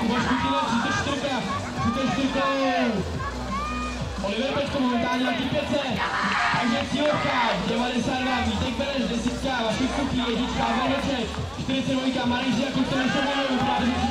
Kubaš Kutina, 34, 34, Oliver Pečko momentálně na typěce, takže cílovka 92, Vítek Bereš, desítka, Vašek Suchý, jednička, Velveček, 42, Marek který se jmenuje, právě